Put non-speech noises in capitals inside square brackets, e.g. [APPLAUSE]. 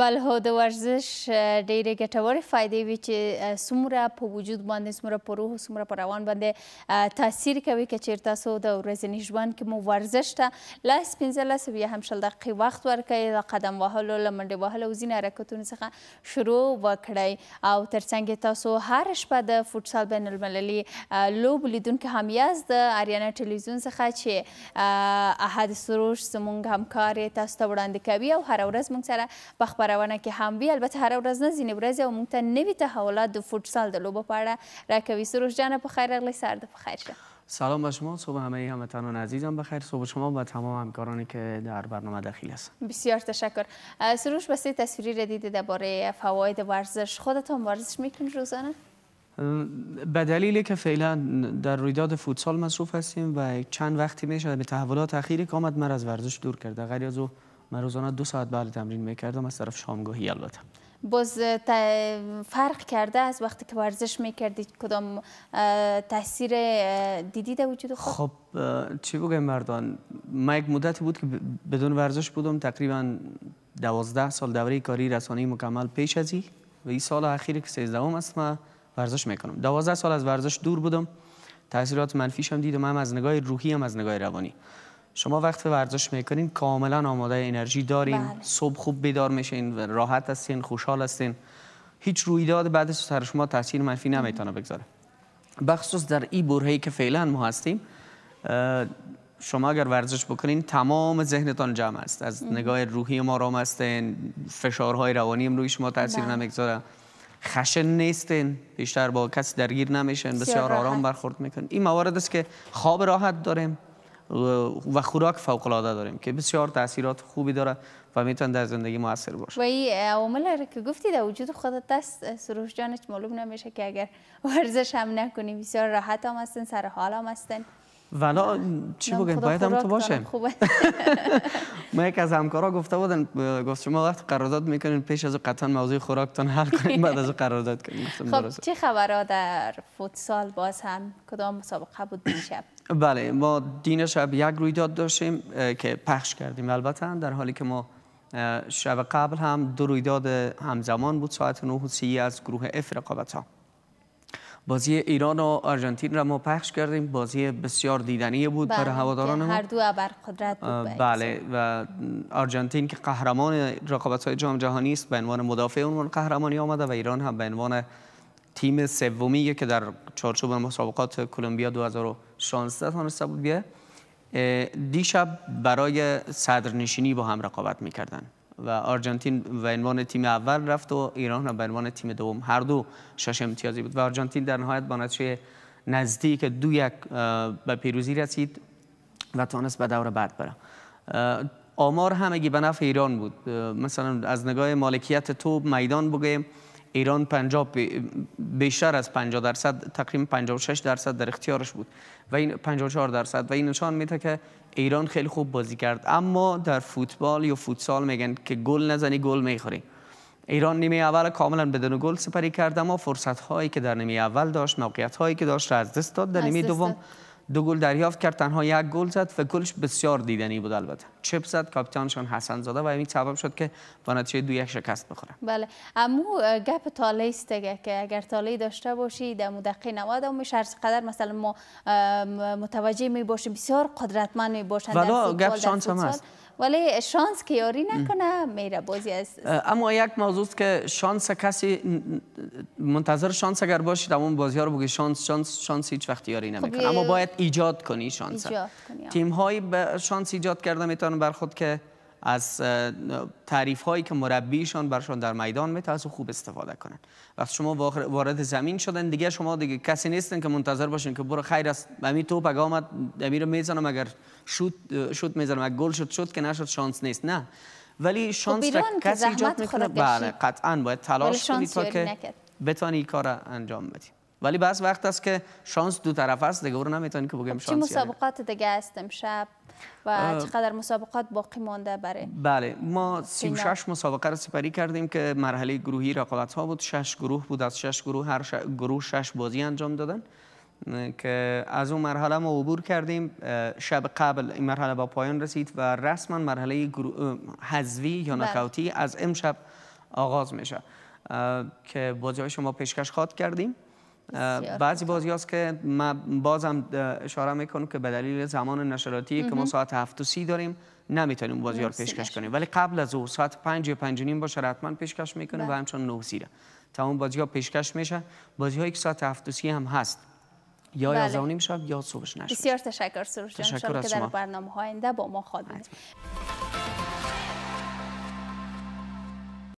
بله هو د ورزش ډېرې ګټورې فایدې وي چې څومره په وجود باندې څومره په روح څومره په روان باندې تاثیر کوي. که چېرته تاسو د ورځني ژوند کې مو ورزش ته لس پنځلس بیا هم شل دقیقې وخت ورکړئ د قدم وهلو له منډې وهلو او ځینې حرکتونو څخه شروع وکړئ. او ترڅنګ تاسو هر شپه د فوټسال بین المللي لوبو لیدونکي هم یاست. د اریانا ټلویزیون څخه چې احد سروش زموږ همکار تاسو ته وړاندې کوي او هره ورځ موږ سره په خبرونه کې هم وي. البته هر ورځ نه ځینې ورځې او موږ ته نوي تحولات د فوتسال د لوبو په اړه راکوي. سروش جان په خیر راغلی سر د خیر شه. سلام به شما صبح همه هموطنان عزیزم بخیر صبح شما و تمام همکارانی که در برنامه دخیل هستند بسیار تشکر. سروش بسیار تصویری را دیده درباره فواید ورزش. خودتان ورزش می‌کنید روزانه؟ به دلیلی که فعلا در رویداد فوتسال مصروف هستیم و چند وقتی میشه به تحولات اخیری که آمد از ورزش دور کرده. غیر از من روزانه دو ساعت بعد تمرین می‌کردم از طرف شامگاهی البته. باز فرق کرده از وقتی که ورزش می‌کردید کدام تاثیر دیدی در وجود خود؟ خب چی بگم مردان؟ ما یک مدتی بود که بدون ورزش بودم تقریبا دوازده سال دوره کاری رسانه مکمل پیش ازی و این سال اخیری که سیزدهم است ما ورزش می‌کنم. دوازده سال از ورزش دور بودم. تاثیرات منفیش هم دیدم هم از نگاه روحی هم از نگاه روانی. شما وقت ورزش می‌کنین کاملا آماده انرژی دارین بله. صبح خوب بیدار میشین و راحت هستین خوشحال هستین. هیچ رویداد بعد سر شما تاثیر منفی نمی‌تونه بگذاره. بخصوص در این برهی که فعلا ما هستیم شما اگر ورزش بکنین تمام ذهنتان جمع است. از نگاه روحی ما آرام هستین فشارهای روانی هم روی شما تاثیر بله. نمی‌گذاره. خشن نیستین بیشتر با کسی درگیر نمیشین بسیار آرام برخورد می‌کنین. این موارد است که خواب راحت داریم. و خوراک فوق العاده داریم که بسیار تاثیرات خوبی داره و می‌تونه در زندگی موثر باشه و این عوامل که گفتی در وجود خودت دست سروش جانش معلوم نمیشه که اگر ورزش هم نکنی بسیار راحت هم هستن سر حال هم هستن. ولا چی بگم باید هم تو باشه. ما [LAUGHS] یک از همکارا گفته بودن گفت شما وقت قرارداد می‌کنین پیش از قطعا موضوع خوراکتان حل کنین بعد از قرارداد کنین. خب چه خبرها در فوتسال باز هم کدام مسابقه بود دیشب؟ بله ما دین شب یک رویداد داشتیم که پخش کردیم. البته در حالی که ما شب قبل هم دو رویداد همزمان بود ساعت 9 از گروه اف رقابت ها بازی ایران و آرژانتین را ما پخش کردیم. بازی بسیار دیدنی بود بله برای هواداران ما. هر دو قدرت بود بله و آرژانتین که قهرمان رقابت های جام جهانی است به عنوان مدافع عنوان قهرمانی آمده و ایران هم به عنوان تیم سومی که در چارچوب مسابقات کلمبیا 2016 تانسته بود بیه دیشب برای صدرنشینی با هم رقابت می‌کردن و آرژانتین به عنوان تیم اول رفت و ایران به عنوان تیم دوم. هر دو شش امتیازی بود و آرژانتین در نهایت با نتیجه نزدیک دو یک به پیروزی رسید و تونست به دور بعد بره. آمار همگی به نفع ایران بود. مثلا از نگاه مالکیت توپ میدان بگیم ایران 50 بیشتر از 50 درصد تقریبا 56 درصد در اختیارش بود و این 54 درصد و این نشان میده که ایران خیلی خوب بازی کرد اما در فوتبال یا فوتسال میگن که گل نزنی گل می‌خوری ایران نیمه اول کاملا بدون گل سپری کرد اما فرصت هایی که در نیمه اول داشت موقعیت هایی که داشت را از دست داد در نیمه دوم دو گل دریافت کرد تنها یک گل زد و گلش بسیار دیدنی بود البته. چپ زد کاپیتانشان حسن زاده و این سبب شد که با نتیجه دو یک شکست بخوره بله. امو گپ تاله است که اگر تاله داشته باشی در دقیقه 90 و هر قدر مثلا ما متوجه می باشیم بسیار قدرتمند می باشند ولی گپ شانس هم هست ولی شانس که یاری نکنه میره بازی است اما یک موضوع که شانس کسی منتظر شانس اگر باشی تمام بازی ها رو بگی شانس شانس شانس هیچ وقت یاری نمی‌کنه. خب اما باید ایجاد کنی شانس. ایجاد کنی تیم هایی به شانس ایجاد کرده می‌تونن بر خود که از تعریف هایی که مربیشان برشان در میدان می‌تونه خوب استفاده کنن وقتی شما وارد زمین شدن دیگه شما دیگه کسی نیستن که منتظر باشین که برو خیر است. امی توپ اگه آمد امی رو می‌زنم. اگر شوت شوت می‌زنم. اگر گل شد شد. که نشد شانس نیست. نه. ولی خب شانس را کسی ایجاد می‌کنه؟ بله قطعا. باید تلاش کنی تا که بتانی کار انجام بدی. ولی بس وقت است که شانس دو طرف است دیگه رو نمی‌تونی که بگم خب شانس چه مسابقات دیگه است امشب؟ و چقدر مسابقات باقی مانده برای بله ما 36 مسابقه را سپری کردیم که مرحله گروهی رقابت ها بود. شش گروه بود. از شش گروه هر گروه شش بازی انجام دادن که از اون مرحله ما عبور کردیم. شب قبل این مرحله با پایان رسید و رسما مرحله حذوی یا بله. نکاوتی از امشب آغاز میشه که بازی های شما پیشکش خواد کردیم. بعضی بازی هاست که ما بازم اشاره می‌کنم که به دلیل زمان نشراتی که ما ساعت هفت و سی داریم نمی‌تونیم بازی ها رو پیشکش کنیم. ولی قبل از او ساعت پنج یا پنج نیم باشه حتما پیشکش می‌کنیم و بله. همچون نه سیره تمام بازی ها پیشکش میشه. بازی هایی که ساعت هفت و سی هم هست. یا بله. یازده نیم شب یا صبحش نشه بسیار تشکر سروش جان. که در برنامه های آینده با ما خواهد